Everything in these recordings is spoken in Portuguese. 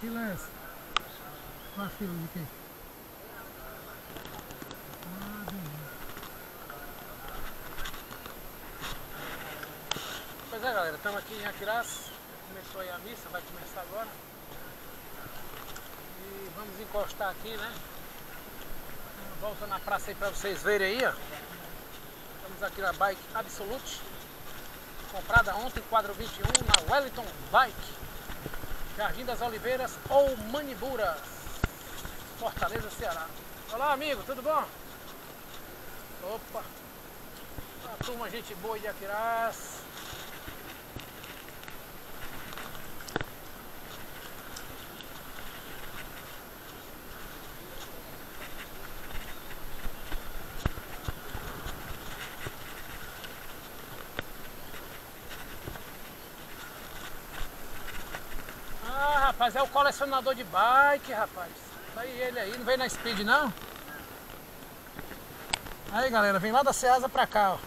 Qual a fila de quê? Ah. Pois é galera, estamos aqui em Aquirás, começou aí a missa, vai começar agora. E vamos encostar aqui, né? Volta na praça aí pra vocês verem aí, ó. Estamos aqui na Bike Absolute. Comprada ontem, quadro 21, na Wellington Bike. Jardim das Oliveiras ou Maniburas. Fortaleza, Ceará. Olá amigo, tudo bom? Opa! Uma turma, gente boa de Aquirás. Ah, rapaz, é o colecionador de bike, rapaz. Aí ele aí, não veio na Speed não? Aí galera, vem lá da Ceasa pra cá, ó.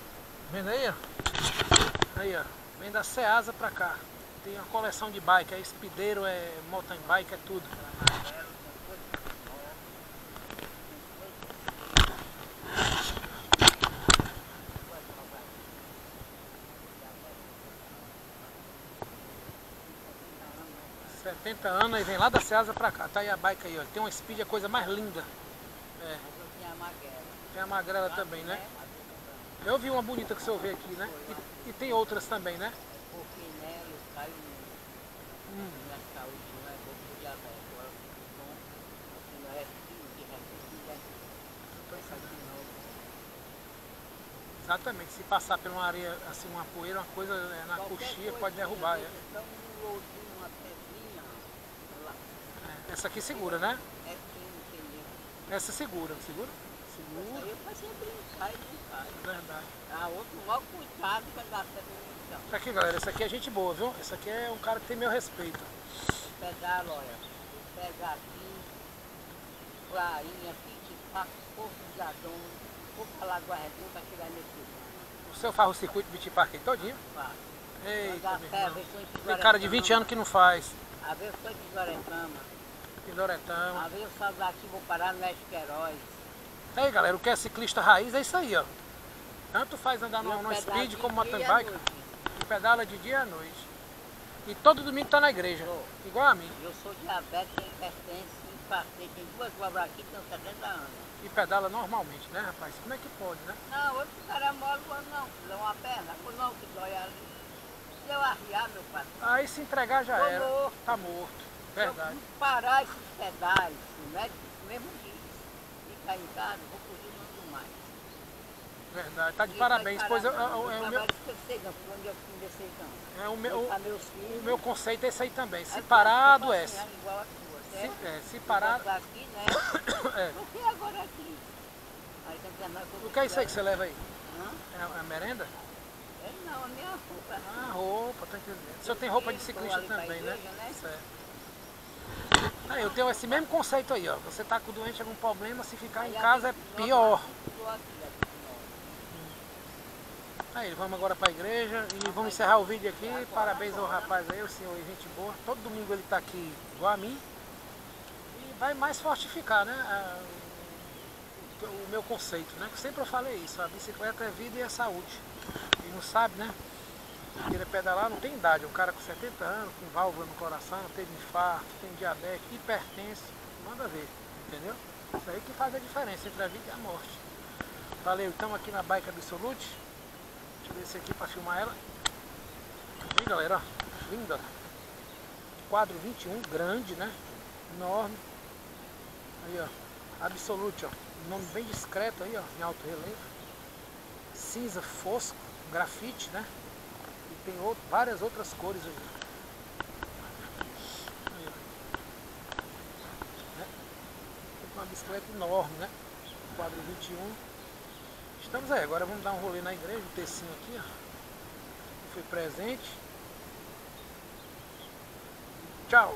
Vendo aí, ó? Aí, ó. Vem da Ceasa pra cá. Tem uma coleção de bike, é speedeiro, é mountain bike, é tudo. Setenta anos e vem lá da Ceasa pra cá. Tá aí a bike aí, ó. Tem uma speed, a coisa mais linda. É. Tem a magrela também, né? Eu vi uma bonita que você ouviu aqui, né? E, e tem outras também, né? Porque nela caiu Hum. na saúde, não é bom pro diabetes. Agora, bom, assim, não é filho de novo. Exatamente. Se passar por uma areia, assim, uma poeira, uma coisa é, na Qualquer coxinha, pode derrubar. é. Então, um lourinho, uma pedrinha, lá, É, Essa aqui segura, né? é. Essa segura, segura? Aí Segura, eu passei a brincar e brincar. verdade. A outra, o maior cuidado que dá certo. Isso aqui, galera, essa aqui é gente boa, viu? Esse aqui é um cara que tem meu respeito. Pegar, olha, pegar aqui, prainha, pitipaco, porco de adão, porco pra Lagoa Redonda, pra chegar nesse O senhor faz o circuito de Parque todinho? lugar. Eita, Tem cara de 20 anos que não faz. A ver foi de Guaretama. Em Loretama. A ver eu saio daqui, vou parar no Esqueróis. Aí, galera, o que é ciclista raiz é isso aí, ó. Tanto faz andar no, no speed como mountain e bike. E pedala de dia e à noite. E todo domingo tá na igreja. Igual a mim. Eu sou diabético, hipertenso, infartei, tenho duas obras aqui, tenho 70 anos. E pedala normalmente, né, rapaz? Como é que pode, né? Não, outro cara mole, mas não, dá uma perna, ou não, que dói ali. Se eu arriar, meu pai, Aí se entregar já Tô era. morto. Tá morto. Eu Verdade. não parar esses pedais, o médico mesmo diz, ficar em casa, vou fugir não mais. Verdade. Tá de Ele parabéns. Pois eu, eu- não. é o Eu meu, trabalho de terceirão, por onde eu comecei então. é o meu, meus o filhos. meu conceito é esse aí também. Se Aí parar, eu adoece. assim, tua, Se, é, se parar. Botar aqui, né? É. Por que agora aqui? Aí que O que é isso aí que você leva aí? Hã? É a merenda? É não, a minha roupa. Ah, roupa, tá entendendo. O senhor tem roupa de ciclista também, né? igreja, né? Certo. Ah, eu tenho esse mesmo conceito aí, ó. Você tá com o doente algum problema, se ficar em casa é aqui, pior. Aí, vamos agora pra igreja e vamos encerrar o vídeo aqui. Parabéns ao rapaz aí, o senhor aí, gente boa. Todo domingo ele tá aqui igual a mim. E vai mais fortificar, né? a- o, meu conceito, né? Que sempre eu falei isso, a bicicleta é vida e é saúde. E não sabe, né? Querer pedalar não tem idade. Um cara com 70 anos, com válvula no coração, teve infarto, tem diabetes, hipertenso, manda ver, entendeu? Isso aí que faz a diferença entre a vida e a morte. Valeu, estamos aqui na Bike Absolute. Deixa eu descer aqui para filmar ela. Aí galera, ó, linda. Quadro 21, grande, né? Enorme. Aí ó, Absolute, ó. Nome bem discreto aí, ó, em alto relevo. Cinza fosco, grafite, né? Tem outro, várias outras cores aí. Né? Uma bicicleta enorme, né? Quadro 21. Estamos aí, agora vamos dar um rolê na igreja, o tecinho aqui, ó. Foi presente. Tchau!